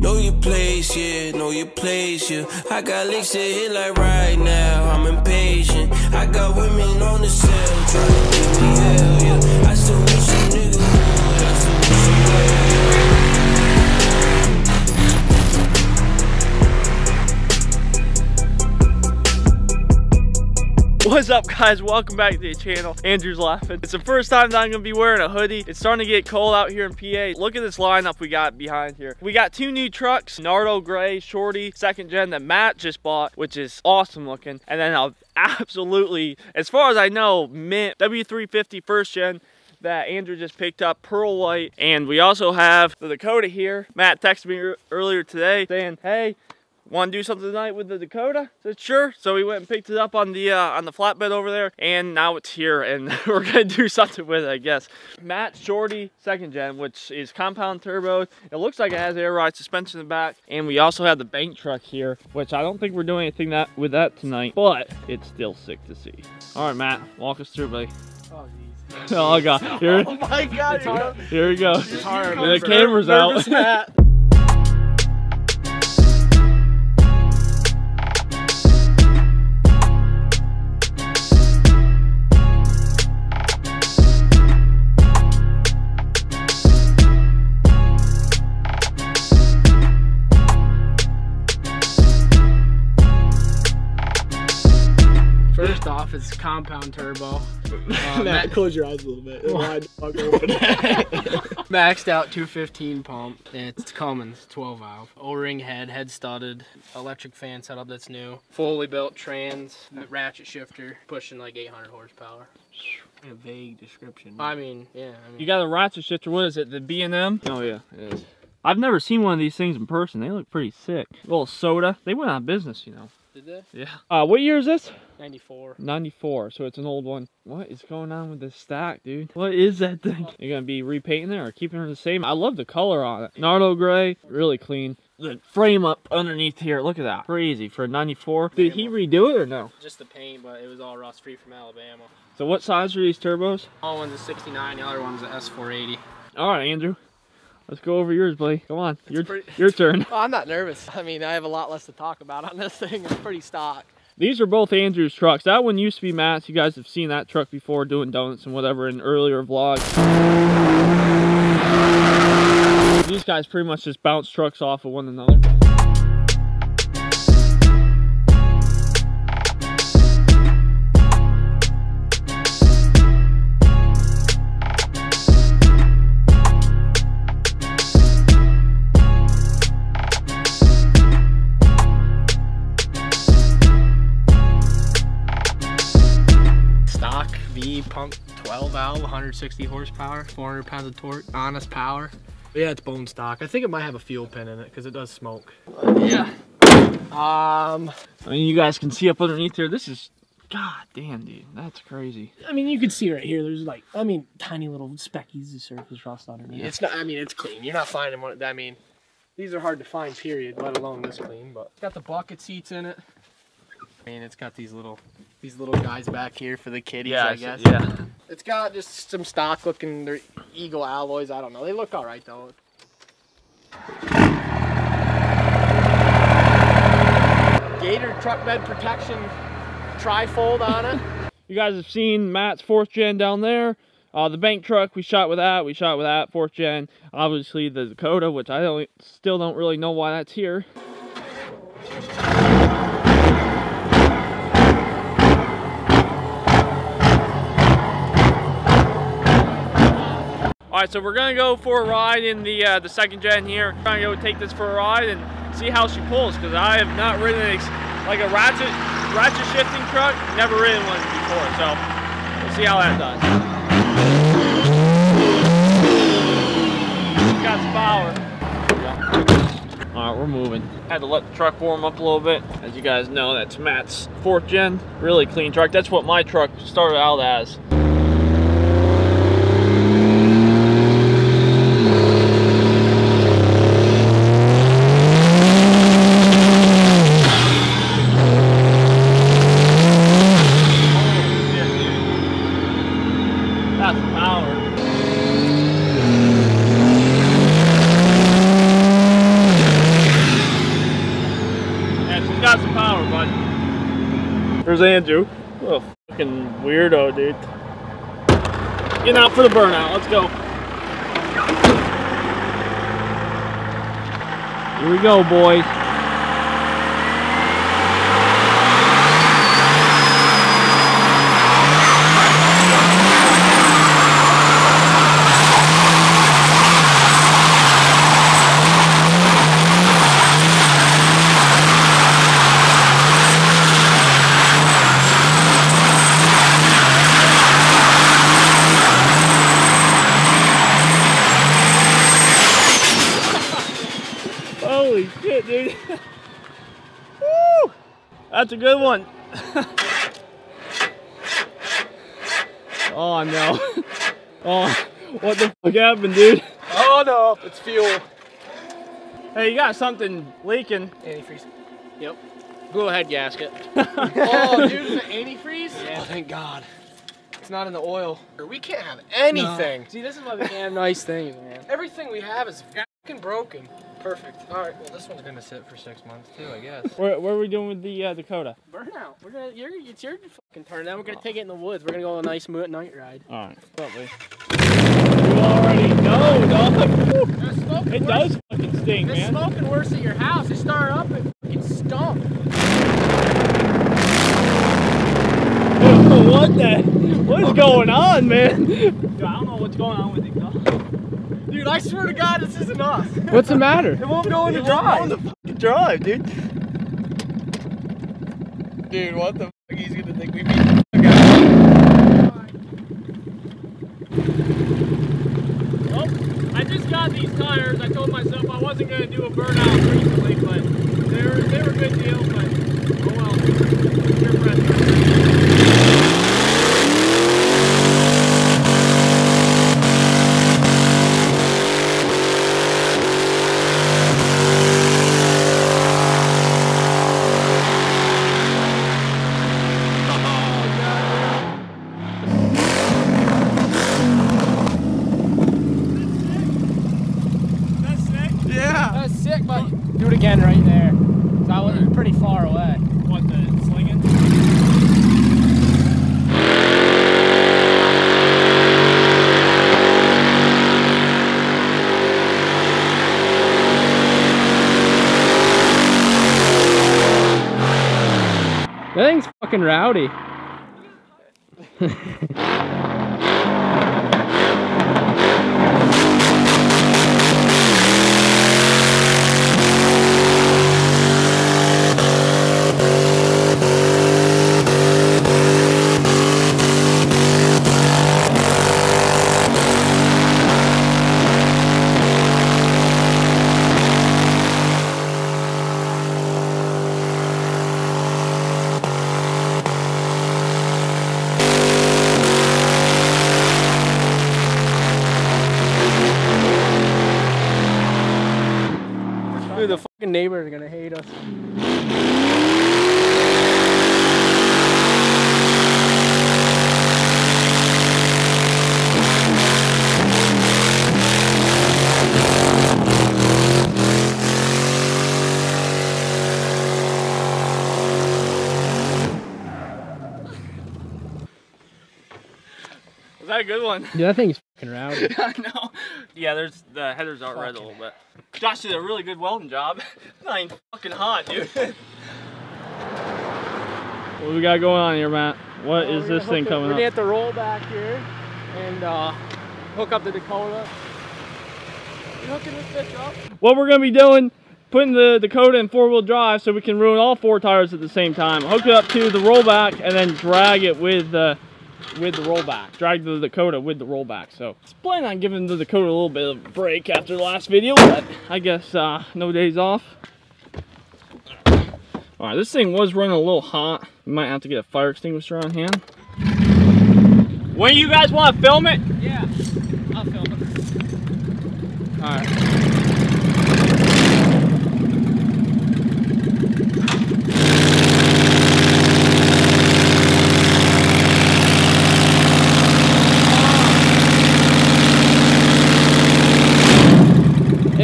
Know your place, yeah, know your place, yeah. I got licks to hit like right now. I'm impatient. I got women on the cell trying to give me hell, yeah. What's up guys? Welcome back to the channel. Andrew's laughing. It's the first time that I'm gonna be wearing a hoodie. It's starting to get cold out here in PA. Look at this lineup we got behind here. We got two new trucks, Nardo Gray, Shorty, second gen that Matt just bought, which is awesome looking. And then a absolutely, as far as I know, mint W350 first gen that Andrew just picked up, pearl white. And we also have the Dakota here. Matt texted me earlier today saying, hey, want to do something tonight with the Dakota? I said sure. So we went and picked it up on the uh, on the flatbed over there, and now it's here, and we're gonna do something with it, I guess. Matt Shorty second gen, which is compound turbo. It looks like it has air ride suspension in the back, and we also have the bank truck here, which I don't think we're doing anything that with that tonight, but it's still sick to see. All right, Matt, walk us through, buddy. Oh, Oh god, here, Oh my god, you're here we go. The camera's out. It's compound turbo. Uh, Matt, close your eyes a little bit. Wide the maxed out 215 pump. It's Cummins 12 valve. O-ring head, head studded. Electric fan setup that's new. Fully built trans, ratchet shifter, pushing like 800 horsepower. a vague description. I mean, yeah. I mean, You got a ratchet shifter. What is it? The B and M? Oh yeah, it is. I've never seen one of these things in person. They look pretty sick. little soda. They went out of business, you know. Did? Yeah. Uh, what year is this? 94. 94. So it's an old one. What is going on with this stack, dude? What is that thing? You're gonna be repainting it or keeping it the same? I love the color on it. Nardo gray, really clean. The frame up underneath here. Look at that. Crazy for a 94. Did he redo it or no? Just the paint, but it was all rust free from Alabama. So what size are these turbos? All one's a 69, the other one's a S480. All right, Andrew. Let's go over yours, buddy. Come on. Your, pretty- your turn. Well, I'm not nervous. I mean, I have a lot less to talk about on this thing. It's pretty stock. These are both Andrew's trucks. That one used to be Matt's. You guys have seen that truck before doing donuts and whatever in earlier vlogs. These guys pretty much just bounce trucks off of one another. Pump 12 valve, 160 horsepower, 400 pounds of torque, honest power. Yeah, it's bone stock. I think it might have a fuel pin in it because it does smoke. Yeah. Um, I mean, you guys can see up underneath here. This is, god damn, dude. That's crazy. I mean, you can see right here. There's like, I mean, tiny little speckies of surface rust underneath. it's not. I mean, it's clean. You're not finding one. I mean, these are hard to find. Period. Let alone this clean. But it's got the bucket seats in it. I mean, it's got these little, these little guys back here for the kiddies. I guess. Yeah. It's got just some stock looking they're Eagle alloys. I don't know. They look all right though. Gator truck bed protection trifold on it. You guys have seen Matt's fourth gen down there. Uh, the bank truck, we shot with that. We shot with that fourth gen. Obviously the Dakota, which I don't still don't really know why that's here. All right, so we're gonna go for a ride in the uh, the second gen here. We're gonna go take this for a ride and see how she pulls because I have not ridden ex- like a ratchet ratchet shifting truck. Never ridden one before, so we'll see how that does. Got some power. All right, we're moving. Had to let the truck warm up a little bit. As you guys know, that's Matt's fourth gen, really clean truck. That's what my truck started out as. That's power. There's Andrew. What a fucking weirdo, dude. Getting out for the burnout. Let's go. Here we go, boys. Holy shit, dude. Woo! That's a good one. oh no. Oh, what the fuck happened, dude? Oh no, it's fuel. Hey, you got something leaking. Antifreeze. Yep. Go ahead, gasket. Oh, oh, dude, is it antifreeze? Oh, thank God. It's not in the oil. We can't have anything. See, this is my damn nice thing, man. Everything we have is fucking broken. Perfect. All right. Well, this one's gonna sit for six months too, I guess. where, what are we doing with the uh, Dakota? Burnout. We're gonna. You're. It's your fucking turn. Then we're gonna take it in the woods. We're gonna go on a nice mo- night ride. All right, probably. You already know, dog. It does fucking stink, It's man. smoking worse at your house. It started up. It fucking stunk. what the? What is going on, man? Dude, I don't know what's going on with it. Dog. Dude, I swear to God, this isn't us. What's the matter? It won't go in the It won't go in drive. the drive, dude. Dude, what the fuck? He's gonna think we beat the fuck out Well, I just got these tires. I told myself I wasn't gonna do a burnout recently, but they were they were a good deal. But oh well. Your breath. That's sick. Yeah. That's sick, but do it again right there. So I was pretty far away. What the slinging? That thing's fucking rowdy. Dude, the fucking neighbors are gonna hate us. Was that a good one? Dude, that thing's fucking rowdy. I know. Yeah, there's the headers are red a little bit. Josh did a really good welding job. It's not even fucking hot, dude. what we got going on here, Matt? What is this thing coming We're gonna have to roll back here and uh, hook up the Dakota. You hooking this bitch up? What we're gonna be doing, putting the Dakota in four-wheel drive so we can ruin all four tires at the same time. Hook it up to the rollback and then drag it with the with the rollback. Drag the Dakota with the rollback. So I was planning on giving the Dakota a little bit of a break after the last video, but I guess uh, no days off. All right, this thing was running a little hot. We might have to get a fire extinguisher on hand. When you guys want to film it? Yeah, I'll film it. All right.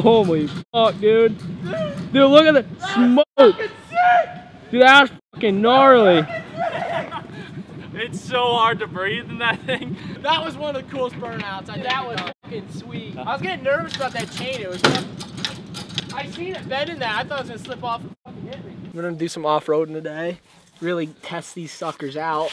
Holy fuck, dude. Dude, look at the smoke. Dude, that's fucking gnarly. It's so hard to breathe in that thing. That was one of the coolest burnouts. I that was fucking sweet. I was getting nervous about that chain. It was. I seen it bending that. I thought it was gonna slip off and fucking hit me. We're gonna do some off-roading today. Really test these suckers out.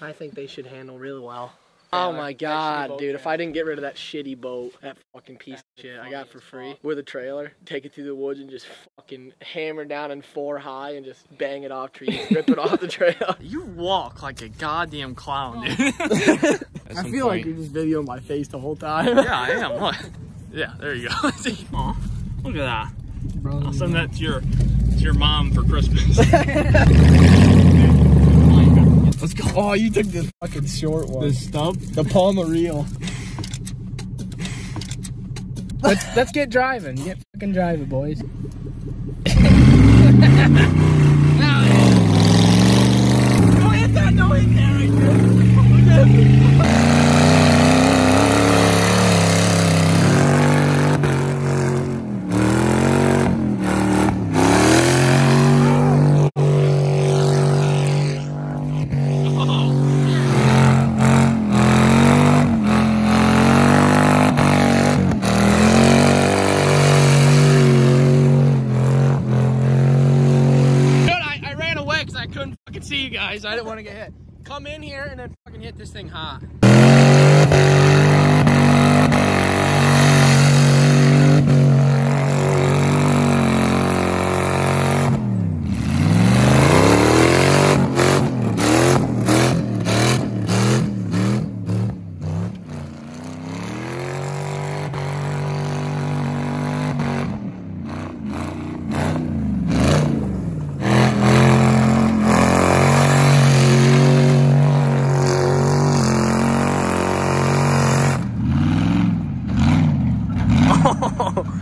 I think they should handle really well. Oh my god, dude, if I didn't get rid of that shitty boat, that fucking piece of shit I got for free with a trailer, take it through the woods and just fucking hammer down in four high and just bang it off trees, rip it off the trail. You walk like a goddamn clown, oh. dude. I feel like you're just videoing my face the whole time. yeah, I am. What? Yeah, there you go. Aw, look at that. I'll send that to your to your mom for Christmas. Let's. Oh, you took the fucking short one. the stump? The Palma reel. let's let's get driving. Get fucking driving, boys. Dude, I, I ran away because I couldn't fucking see you guys. I didn't want to get hit. Come in here and then fucking hit this thing hot.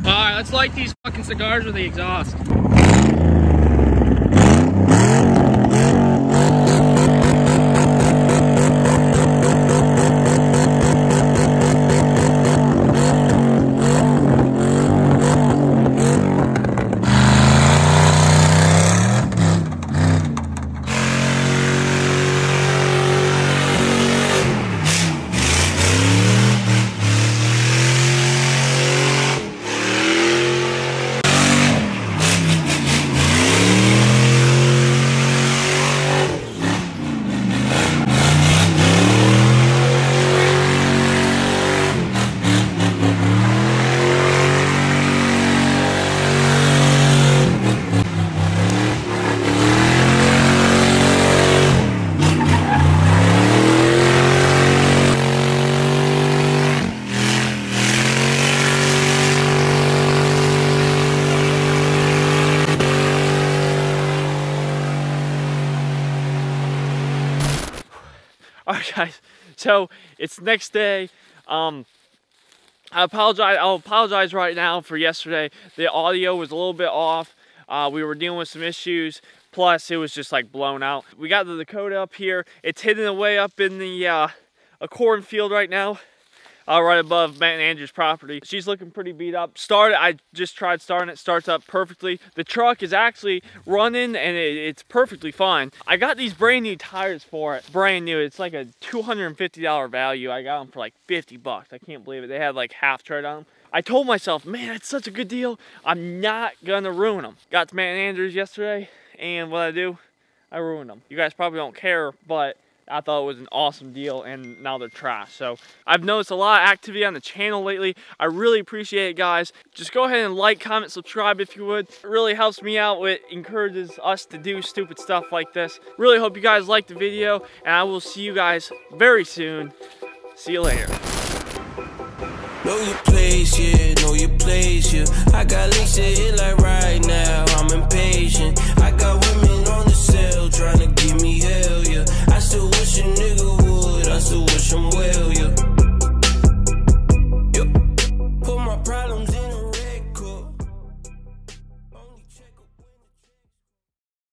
Alright, let's light these fucking cigars with the exhaust. All right, guys. So it's next day. Um, I apologize. I'll apologize right now for yesterday. The audio was a little bit off. Uh, we were dealing with some issues. Plus, it was just like blown out. We got the Dakota up here. It's hidden away up in the uh, a cornfield right now. Uh, right above Matt and Andrew's property. She's looking pretty beat up. Started, I just tried starting it, starts up perfectly. The truck is actually running and it, it's perfectly fine. I got these brand new tires for it, brand new. It's like a $250 value. I got them for like 50 bucks. I can't believe it. They had like half tread on them. I told myself, man, it's such a good deal. I'm not gonna ruin them. Got to Matt and Andrews yesterday and what I do, I ruined them. You guys probably don't care, but I thought it was an awesome deal and now they're trash. So I've noticed a lot of activity on the channel lately. I really appreciate it guys. Just go ahead and like, comment, subscribe if you would. It really helps me out. It encourages us to do stupid stuff like this. Really hope you guys liked the video and I will see you guys very soon. See you later. Know your place, yeah, know your place, yeah. I got links to like right now. I'm impatient. I got women on the cell trying to give me still wish a nigga would, I still wish him well, yeah.